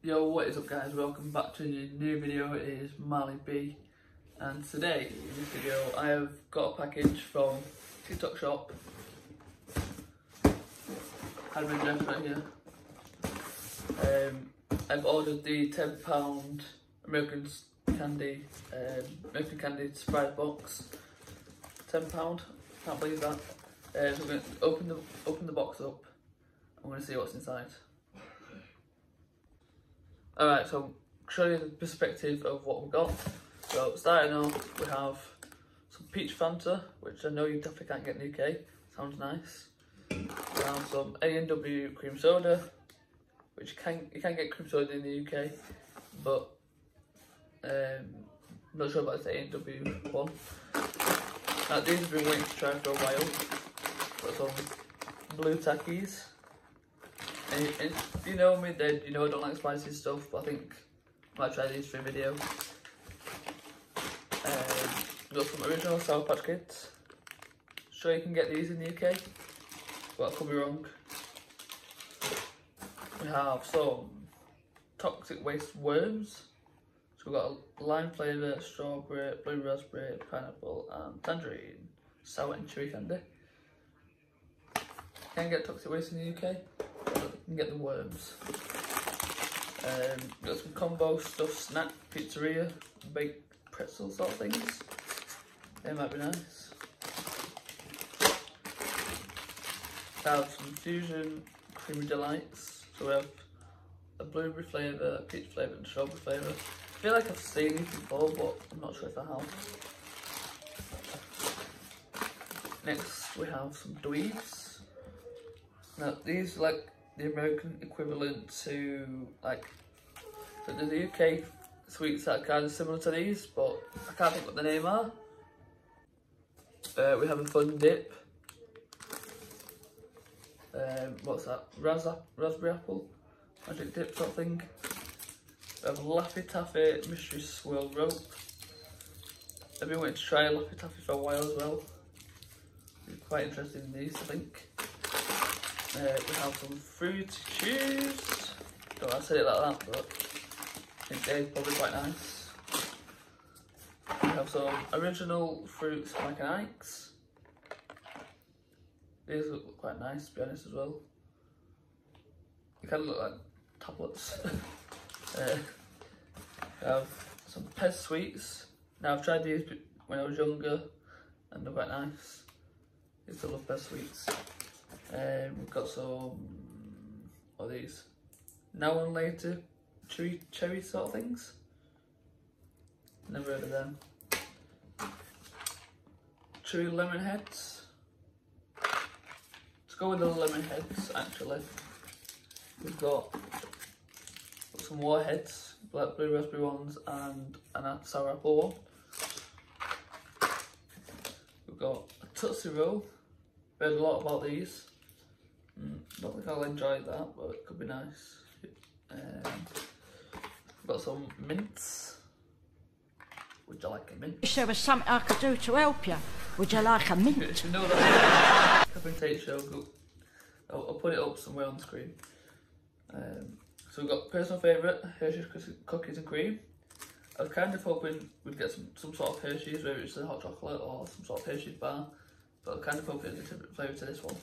Yo, what is up guys? Welcome back to a new video. It is Marley B. And today, in this video, I have got a package from TikTok Shop. Had my address right here. Um, I've ordered the £10 American candy, um, American candy surprise box. £10, can't believe that. Uh, so I'm going to open the, open the box up. I'm going to see what's inside. Alright, so show you the perspective of what we've got. So starting off, we have some peach Fanta, which I know you definitely can't get in the UK. Sounds nice. We have some A&W cream soda, which you can you can get cream soda in the UK, but um, I'm not sure about the A&W one. Now these have been waiting to try for a while. Got some blue Takis. And, and you know me, then you know I don't like spicy stuff, but I think I might try these for a video. Um, got some original Sour Patch Kids. Sure you can get these in the UK, but I could be wrong. We have some toxic waste worms. So we've got lime flavour, strawberry, blue raspberry, pineapple and tangerine. Sour and chewy candy. Can get toxic waste in the UK can get the worms. Um, got some combo stuff, snack, pizzeria, baked pretzel sort of things. They might be nice. Have some fusion creamy delights. So we have a blueberry flavour, a peach flavour and strawberry flavour. I feel like I've seen these before but I'm not sure if I have. Next we have some dweebs. Now these are like the American equivalent to like the UK sweets that are kind of similar to these, but I can't think what the name are. Uh, we have a fun dip. Um, what's that? Ras raspberry apple magic dip sort of thing. We have Laffy Taffy mystery swirl rope. I've been waiting to try Laffy Taffy for a while as well. quite interested in these, I think. Uh, we have some fruit chews. Don't want to say it like that, but I think they're probably quite nice. We have some original fruits Mike and Ike's. These look quite nice, to be honest, as well. They kind of look like tablets. uh, we have some Pez sweets. Now I've tried these when I was younger, and they're quite nice. I used to love Pez sweets. Um, we've got some, what are these? Now and later, cherry, cherry sort of things. Never heard of them. Cherry lemon heads. Let's go with the lemon heads actually. We've got, some warheads, black blue raspberry ones and an sour apple one. We've got a Tootsie Roll. Heard a lot about these. Don't think I'll enjoy that, but it could be nice. Um, got some mints. Would you like a mint? If there was something I could do to help you, would you like a mint? you know that Catherine Tate show, I'll, I'll, put it up somewhere on the screen. Um, so we've got personal favourite, Hershey's cookies and cream. I was kind of hoping we'd get some, some sort of Hershey's, whether it's a hot chocolate or some sort of Hershey's bar. But I'm kind of hoping it's a different flavour to this one.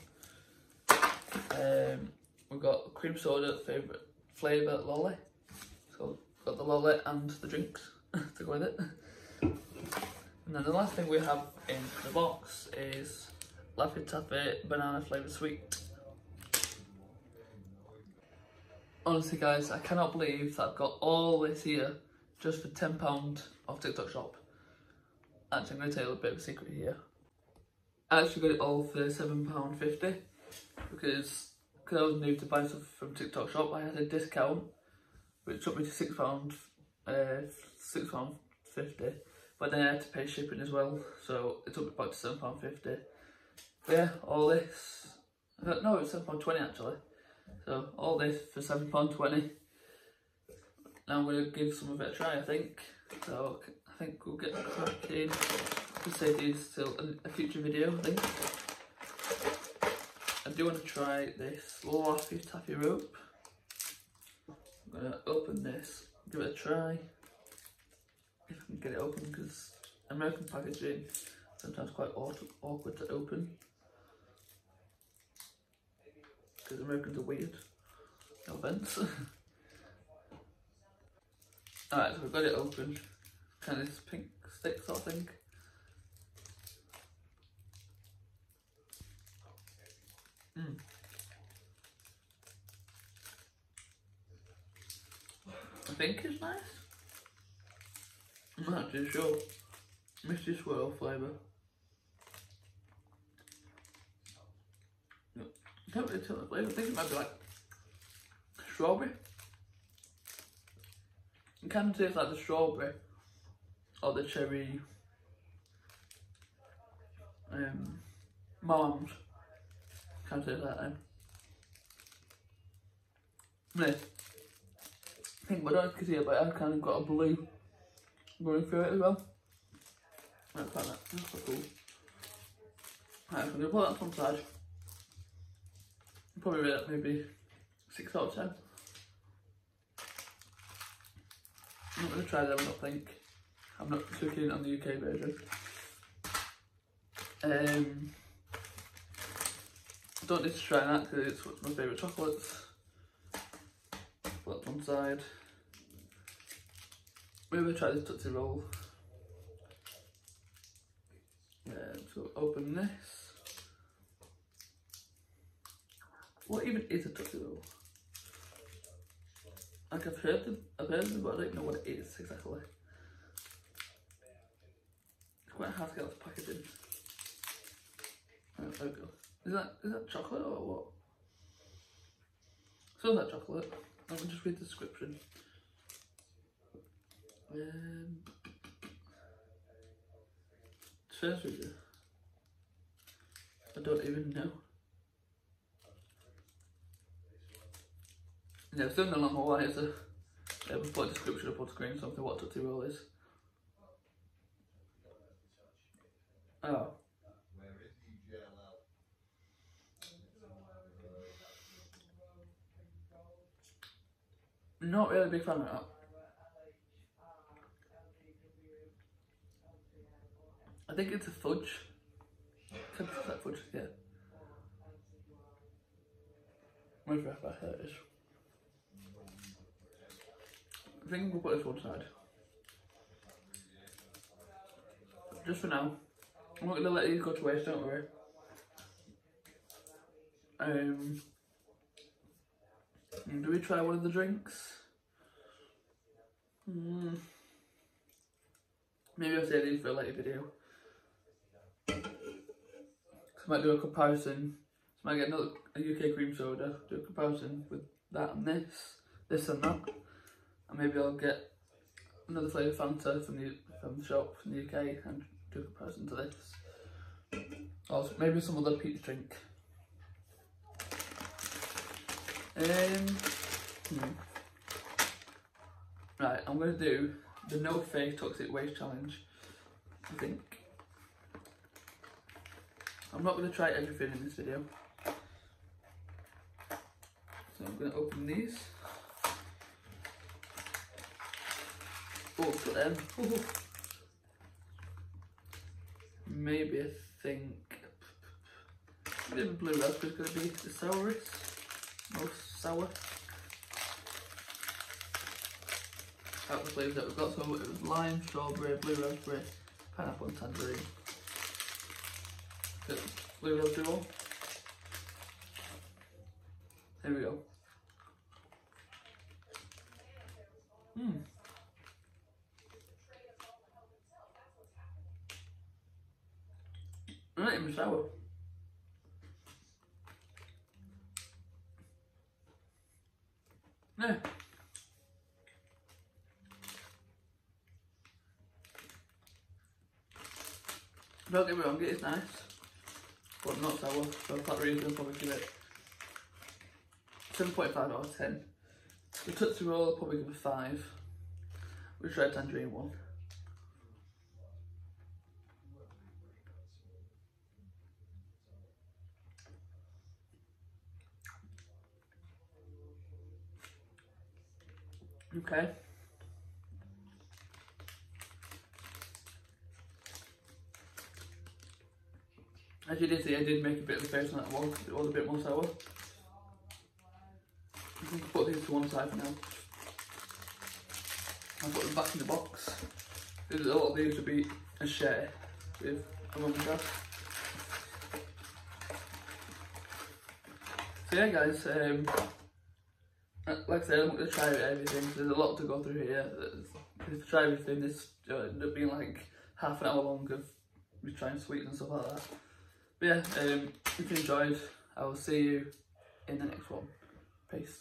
Um, we've got cream soda favourite flavour lolly. So got the lolly and the drinks to go with it. And then the last thing we have in the box is Laffy Taffy banana flavoured sweet. Honestly guys, I cannot believe that I've got all this here just for £10 off TikTok shop. Actually, I'm going to tell you a bit of a secret here. I actually got it all for £7.50 because because I was new to buy stuff from TikTok shop, I had a discount which took me to six pound, uh, six pound fifty. But then I had to pay shipping as well, so it took me back to seven pound fifty. Yeah, all this. No, it's seven pound twenty actually. So all this for seven pound twenty. Now I'm gonna give some of it a try. I think. So I think we'll get cracking. We'll save these till a future video. I think. I do want to try this Laffy Taffy rope. I'm gonna open this, give it a try. If I can get it open, because American packaging sometimes quite awkward to open. Because Americans are weird. No offense. Alright, so we've got it open. Kind of this pink stick sort of Mm. I think it's nice. I'm not too sure. Mystery Swirl flavour. I can't really tell the flavour. I think it might be like strawberry. It kind of tastes like the strawberry or the cherry um, Maoams. Can't say that then. I think know if can see it, but I've kind of got a blue going through it as well. That's quite that. That's quite cool. Right, I'm gonna put that on side. Probably rate it maybe six out of ten. I'm not gonna try them. I don't think. I'm not too keen on the UK version. Um, don't need to try that because it's my favourite chocolates. Put that one side. Maybe try this Tootsie Roll. Um, so open this. What even is a Tootsie Roll? Like I've heard them, I've heard them, but I don't know what it is exactly. It's quite hard to get off the packaging. Right, there we go. Is that is that chocolate or what? So that chocolate. Me just read the description. Um, reader. I don't even know. No longer why it's a yeah, we'll put a description up on screen something what Tootsie Roll is. Oh. Not really a big fan of that. I think it's a fudge. Can It's like fudge, yeah. Where's the rest Here it is. I think we'll put this one side. Just for now. I'm not gonna let these go to waste, don't worry. Um, do we try one of the drinks? Mm. Maybe I'll say these for a later video. I might do a comparison. So I might get another UK cream soda, do a comparison with that and this, this and that. And maybe I'll get another flavour Fanta from the from the shop from the UK and do a comparison to this. Or maybe some other peach drink. Um, hmm. Right, I'm going to do the No Fake Toxic Waste Challenge, I think. I'm not going to try everything in this video. So I'm going to open these. Oh, got them. Maybe I think maybe blue is going to be the sourest, most sour. Out the flavours that we've got, so it was lime, strawberry, blue raspberry, pineapple and tangerine. Blue raspberry one. There we go. Hmm. Not even sour. Yeah. Don't get me wrong, it is nice, but not sour, so for that reason I'll probably give it 7.5 out of 10. The Tootsie Roll I'll probably give a 5, which red tangerine one. Okay. As you did see, I did make a bit of a face on that one because it was a bit more sour. I think I'll put these to one side for now. I'll put them back in the box. Because a lot of these would be a share with a mum and dad. So yeah guys, um, like I said, I'm going to try everything. There's a lot to go through here. If I try everything, this uh, end up being like half an hour long of me trying sweets and stuff like that. But yeah, um, if you enjoyed, I will see you in the next one. Peace.